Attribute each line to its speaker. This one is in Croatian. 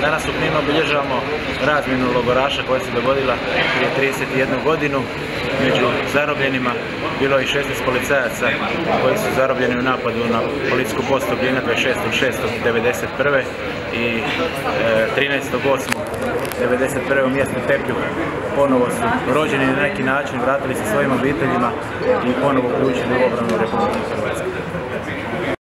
Speaker 1: Danas u Kninu obilježavamo razmjenu logoraša koja se dogodila prije 31 godinu. Među zarobljenima bilo je 16 policajaca koji su zarobljeni u napadu na policijsku postu Glina 26.6.1991. i e, 13.8.1991. u mjestu Teplju ponovo su rođeni na neki način, vratili se svojim obiteljima i ponovo uključili u obranu Republike Hrvatske.